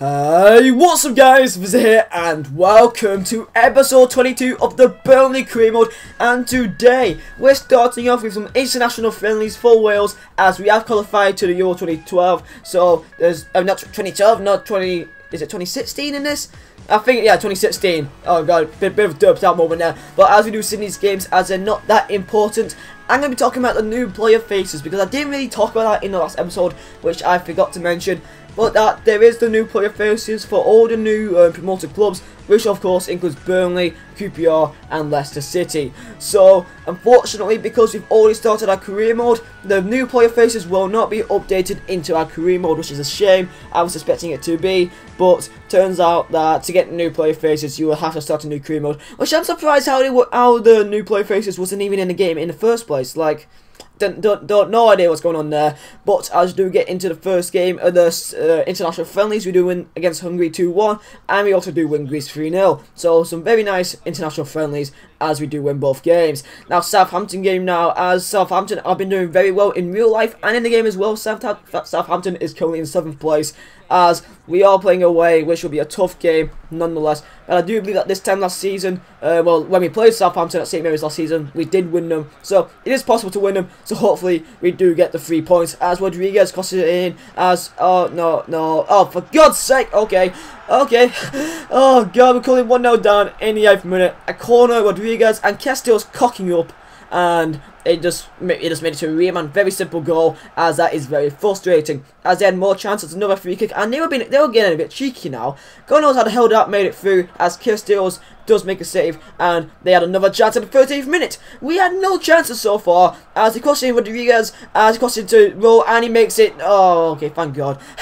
Hey, what's up guys, Vizeh here, and welcome to episode 22 of the Burnley Career Mode, and today, we're starting off with some international friendlies for Wales, as we have qualified to the Euro 2012, so there's, uh, not 2012, not 20, is it 2016 in this? I think, yeah, 2016. Oh god, bit, bit of a derped out moment there. But as we do Sydney's games, as they're not that important, I'm going to be talking about the new player faces, because I didn't really talk about that in the last episode, which I forgot to mention. But that there is the new player faces for all the new uh, promoted clubs, which of course includes Burnley, QPR and Leicester City. So unfortunately, because we've already started our career mode, the new player faces will not be updated into our career mode, which is a shame. I was expecting it to be, but turns out that to get new player faces, you will have to start a new career mode, which I'm surprised how they were, how the new player faces wasn't even in the game in the first place. Like don't, don't, don't, no idea what's going on there. But as we do get into the first game of the uh, international friendlies, we do win against Hungary 2-1, and we also do win Greece 3-0. So some very nice international friendlies as we do win both games. Now Southampton game now, as Southampton have been doing very well in real life and in the game as well. Southampton is currently in 7th place as we are playing away, which will be a tough game nonetheless. But I do believe that this time last season, uh, well, when we played Southampton at St Mary's last season, we did win them. So it is possible to win them. So hopefully we do get the three points. As Rodriguez crosses it in, as oh no no oh for God's sake, okay. Okay. Oh, God, we're calling 1-0 down in the 8th minute. A corner, Rodriguez, and Casteels cocking up. And it just it just made it to Riemann. Very simple goal, as that is very frustrating. As they had more chances, another free kick, and they were being they were getting a bit cheeky now. God knows how the hell that made it through, as Casteels does make a save, and they had another chance at the 13th minute. We had no chances so far, as he crosses in Rodriguez, as he crosses into and he makes it. Oh, okay, thank God,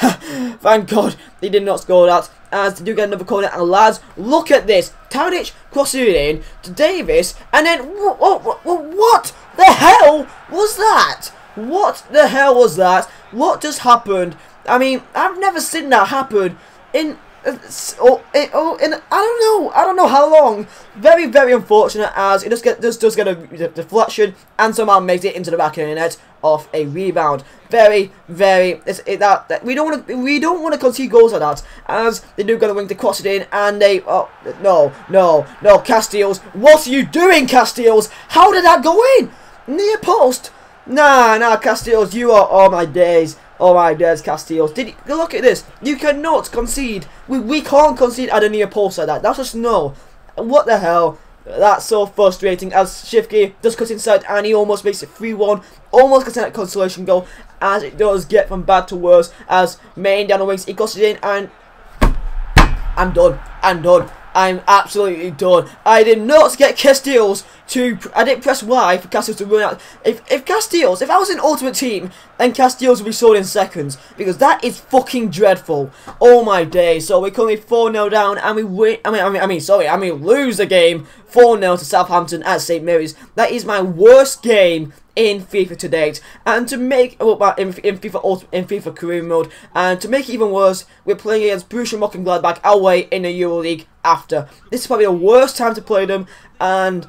thank God, he did not score that. As they do get another corner, and lads, look at this. Tadic crosses it in to Davis, and then what? What? What? The hell was that? What the hell was that? What just happened? I mean, I've never seen that happen in oh, oh, in, I don't know, I don't know how long. Very, very unfortunate as it just get just does get a deflection and somehow makes it into the back of the net off a rebound. Very, very it, that, that we don't want to we don't want to concede goals like that as they do get a wing to cross it in and they oh no no no Casteels what are you doing Casteels how did that go in near post nah nah Casteels you are oh my days Oh my days, Casteels. Did you, look at this. You cannot concede. We, we can't concede at a near post like that. That's just no. What the hell? That's so frustrating as Shifky does cut inside and he almost makes it 3-1. Almost gets that consolation goal as it does get from bad to worse as Mané down the wings. He cuts in and I'm done. I'm done. I'm absolutely done. I did not get Casteels to... I didn't press Y for Casteels to run out. If, if Casteels, if I was in Ultimate Team, then Casteels would be sold in seconds. Because that is fucking dreadful. Oh my day. So we're currently 4-0 down and we win... I mean, I mean, I mean, sorry. I mean, lose the game 4-0 to Southampton at St. Mary's. That is my worst game in FIFA to date. And to make oh, in, in FIFA in FIFA career mode, and to make it even worse, we're playing against Borussia Mönchengladbach away in the EuroLeague after. This is probably the worst time to play them, and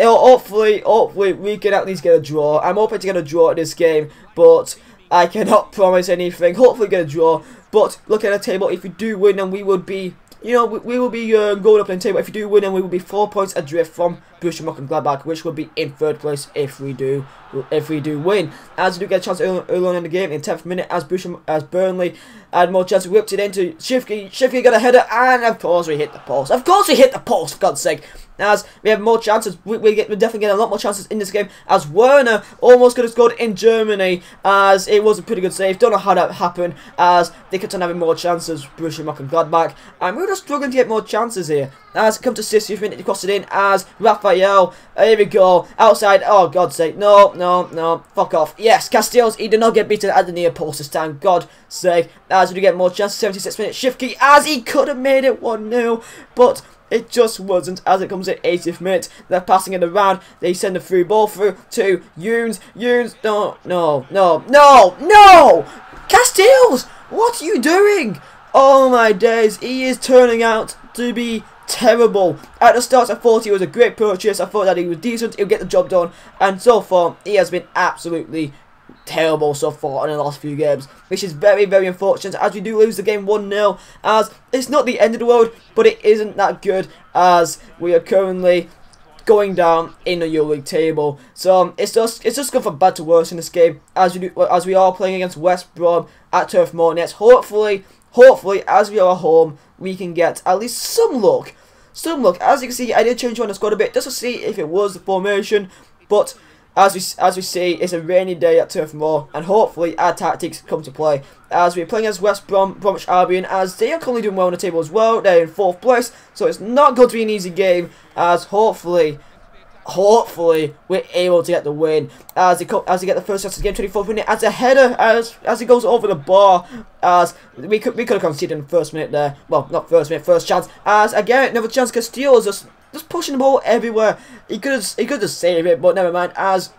hopefully, hopefully we can at least get a draw. I'm hoping to get a draw in this game, but I cannot promise anything. Hopefully get a draw. But look at the table, if we do win, then we would be you know, we, we will be uh, going up in the table. If you do win, then we will be four points adrift from Borussia Mönchengladbach, which will be in third place if we do if we do win. As we do get a chance early, early on in the game, in 10th minute, as Borussia, as Burnley had more chance, whipped it into Shifky. Shifky got a header, and of course we hit the post. Of course we hit the post, for God's sake as we have more chances. We, we get, we're definitely getting a lot more chances in this game as Werner almost could have scored in Germany as it was a pretty good save. Don't know how that happened as they kept on having more chances, Borussia Mönchengladbach. And we're just struggling to get more chances here. As it comes to 60th minute, he crossed it in as Raffael. Here we go. Outside. Oh, God's sake. No, no, no. Fuck off. Yes, Casteels. He did not get beaten at the near post this time. God's sake. As we get more chances. 76 minute. Shifky as he could have made it 1-0. But it just wasn't as it comes at 80th minute. They're passing it around. They send a through ball through to Younes. Younes, no, no, no, no, no! Casteels! What are you doing? Oh my days, he is turning out to be terrible. At the start, I thought he was a great purchase. I thought that he was decent, he'll get the job done. And so far, he has been absolutely terrible so far in the last few games, which is very, very unfortunate as we do lose the game 1-0, as it's not the end of the world, but it isn't that good as we are currently going down in the EuroLeague table. So um, it's just it's just going from bad to worse in this game as we do, as we are playing against West Brom at Turf Moor Nets. Hopefully, hopefully as we are at home, we can get at least some luck. Some look, As you can see, I did change on the squad a bit just to see if it was the formation, but as we as we see, it's a rainy day at Turf Moor, and hopefully our tactics come to play. As we're playing as West Brom, Bromwich Albion, as they are currently doing well on the table as well. They're in fourth place, so it's not going to be an easy game. As hopefully, hopefully we're able to get the win. As he as he get the first chance of the game, 24th minute, as a header, as as he goes over the bar. As we could we could have conceded in the first minute there. Well, not first minute, first chance. As again, another chance. Casteels is just just pushing the ball everywhere. He could have he could just save it, but never mind. As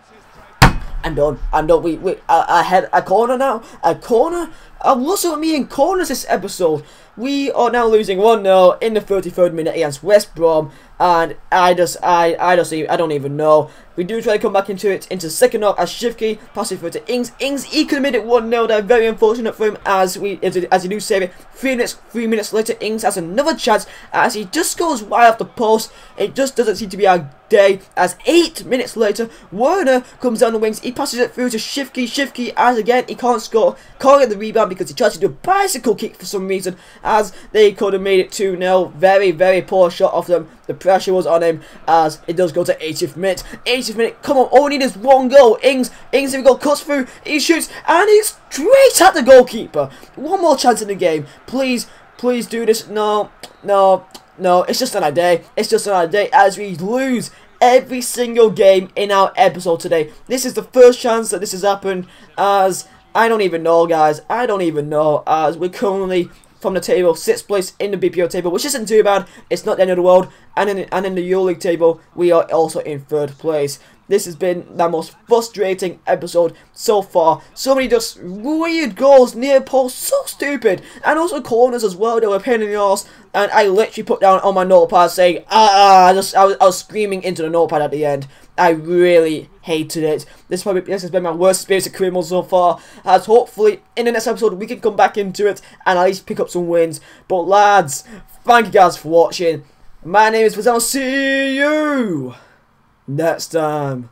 I'm done. I'm done. We we I, I had a corner now. A corner. Uh, what's up me in corners this episode? We are now losing 1-0 in the 33rd minute against West Brom and I just I I just I don't even know. We do try to come back into it into second half as Shivki passes through to Ings. Ings he could have made it 1-0 there. Very unfortunate for him as we as he do save it. Three minutes three minutes later Ings has another chance as he just goes wide off the post. It just doesn't seem to be our day as eight minutes later Werner comes down the wings. He passes it through to Shivki. Shivki as again he can't score. Can't get the rebound because he tries to do a bicycle kick for some reason as they could have made it 2-0. Very very poor shot of them. The pressure was on him as it does go to 80th minute. 80th minute, come on, all we need is one goal. Ings, Ings, if he go, cuts through, he shoots, and he's straight at the goalkeeper. One more chance in the game. Please, please do this. No, no, no, it's just another day. It's just another day as we lose every single game in our episode today. This is the first chance that this has happened as I don't even know, guys. I don't even know as we're currently from the table, sixth place in the BPO table, which isn't too bad. It's not the end of the world. And in, and in the EuroLeague table, we are also in third place. This has been the most frustrating episode so far. So many just weird goals near post, so stupid. And also corners as well, they were a pain in the arse. And I literally put down on my notepad saying, ah, I, just, I, was, I was screaming into the notepad at the end. I really hated it. This probably this has been my worst experience at criminal so far. As hopefully in the next episode we can come back into it and at least pick up some wins. But lads, thank you guys for watching. My name is Vaz. I'll see you next time.